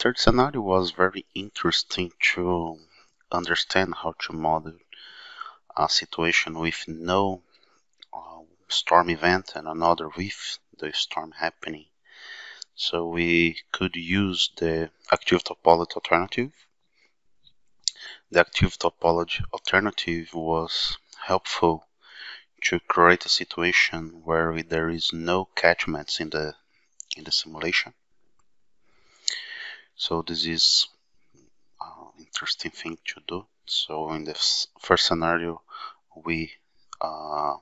third scenario was very interesting to understand how to model a situation with no uh, storm event and another with the storm happening. So we could use the active topology alternative. The active topology alternative was helpful to create a situation where there is no catchments in the in the simulation. So this is an interesting thing to do. So in the first scenario, we uh,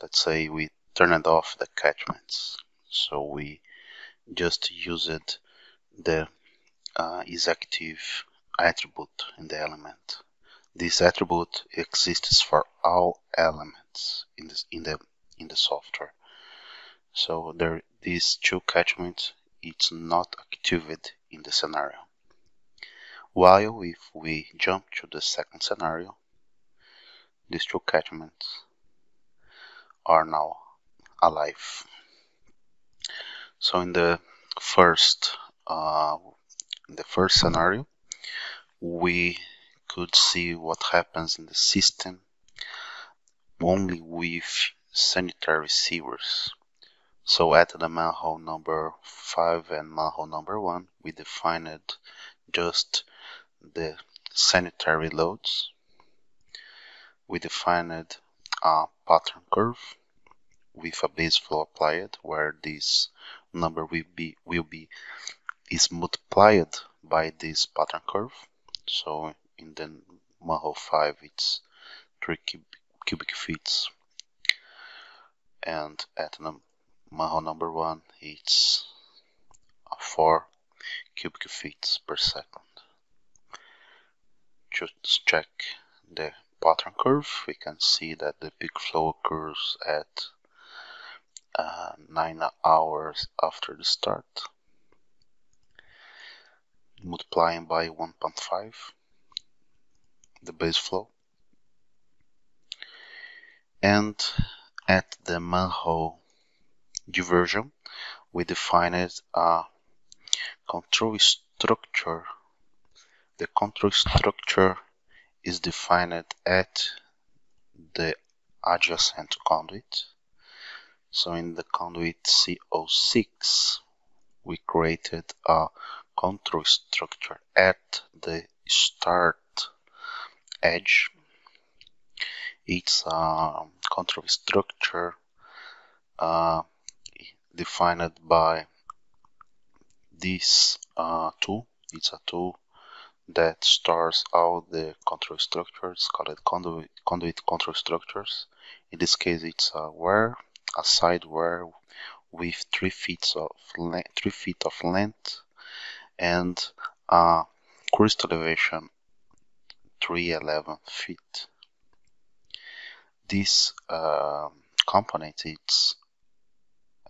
let's say we turned off the catchments. So we just used the uh, executive attribute in the element. This attribute exists for all elements in, this, in the in the software. So there, these two catchments, it's not activated in the scenario. While if we jump to the second scenario, these two catchments are now alive. So in the first uh, in the first scenario, we could see what happens in the system only with sanitary receivers. So at the manhole number 5 and manhole number 1, we defined just the sanitary loads. We defined a pattern curve with a base flow applied where this number will be will be is multiplied by this pattern curve. So in the manhole 5 it's 3 cubic feet and at the manhole number 1 it's 4 cubic feet per second. Just check the pattern curve, we can see that the peak flow occurs at uh, 9 hours after the start multiplying by 1.5 the base flow and at the manhole diversion we defined a control structure the control structure is defined at the adjacent conduit so in the conduit CO6 we created a control structure at the start edge. It's a control structure uh, defined by this uh, tool. It's a tool that stores all the control structures called conduit, conduit control structures. In this case, it's a weir, a side weir with three feet of three feet of length and a crest elevation 311 feet. This uh, component it's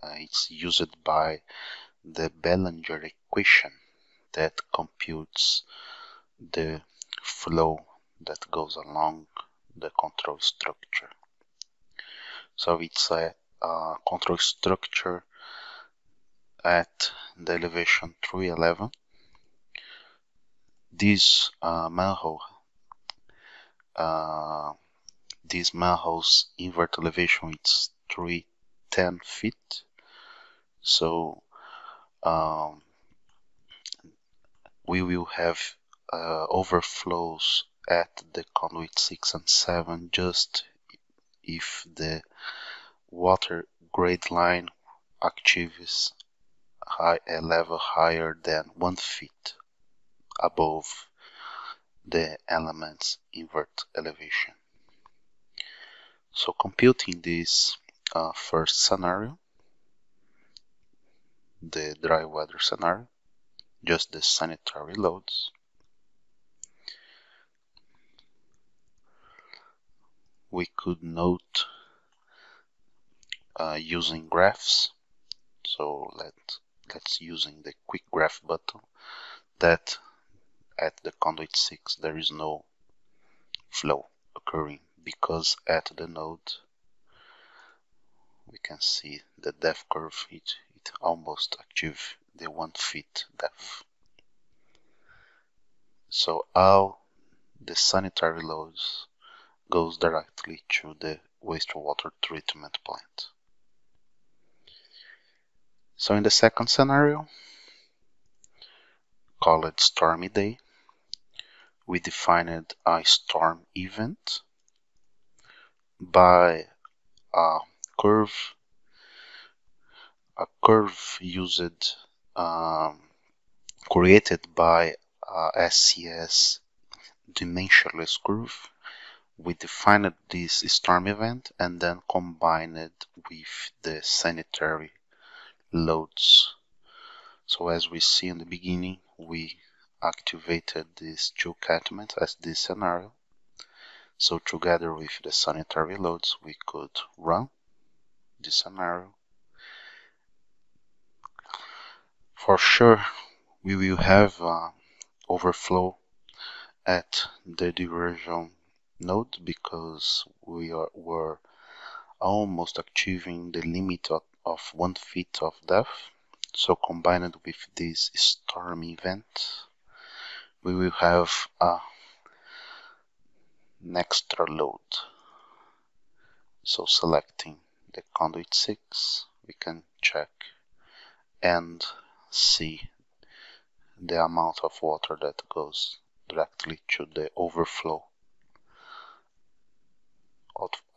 it's used by the Ballinger equation that computes the flow that goes along the control structure. So it's a, a control structure at the elevation 311. This uh, manhole, uh, this manhole's invert elevation is 310 feet. So um, we will have uh, overflows at the conduit 6 and 7 just if the water grade line achieves high, a level higher than one feet above the element's invert elevation. So computing this uh, first scenario, the dry weather scenario, just the sanitary loads, we could note uh, using graphs. So let let's using the quick graph button that at the conduit 6 there is no flow occurring because at the node we can see the depth curve it, almost achieve the one feet depth So all the sanitary loads goes directly to the wastewater treatment plant. So in the second scenario, call it stormy day, we defined a storm event by a curve a curve used um, created by SCS dimensionless curve we defined this storm event and then combined it with the sanitary loads. So as we see in the beginning we activated these two catchments as this scenario. So together with the sanitary loads we could run this scenario for sure we will have uh, overflow at the diversion node because we are were almost achieving the limit of, of one feet of depth. So combined with this storm event we will have a an extra load. So selecting the conduit 6 we can check and see the amount of water that goes directly to the overflow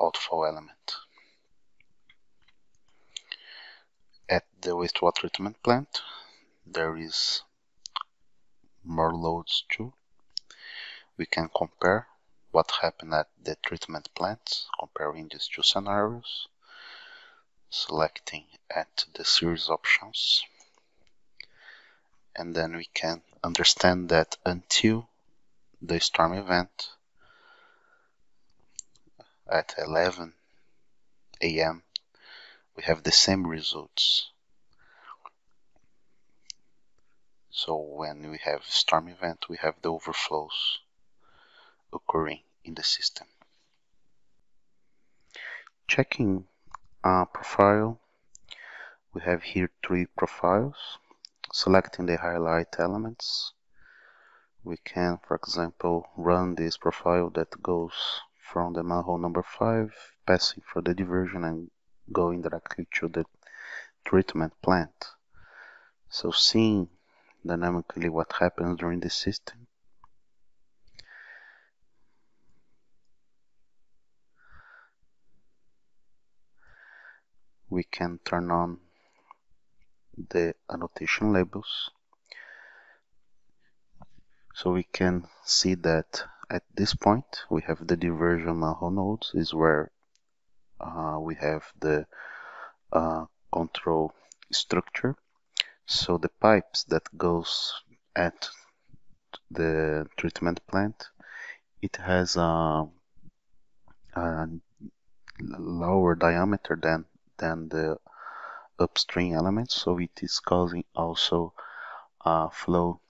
outflow element. At the wastewater treatment plant, there is more loads too. We can compare what happened at the treatment plant, comparing these two scenarios, selecting at the series options, and then we can understand that until the storm event, at 11 a.m. we have the same results. So when we have storm event, we have the overflows occurring in the system. Checking a profile, we have here three profiles. Selecting the highlight elements, we can, for example, run this profile that goes from the manhole number 5, passing for the diversion and going directly to the treatment plant. So seeing dynamically what happens during the system. We can turn on the annotation labels. So we can see that at this point we have the diversion manhole nodes is where uh, we have the uh, control structure. So the pipes that goes at the treatment plant it has a, a lower diameter than than the upstream elements so it is causing also a flow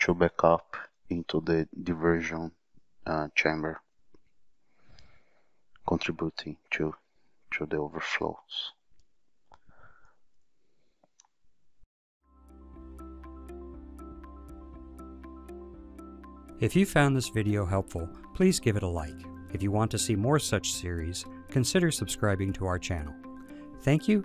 to back up into the diversion uh, chamber contributing to, to the overflows. If you found this video helpful, please give it a like. If you want to see more such series, consider subscribing to our channel. Thank you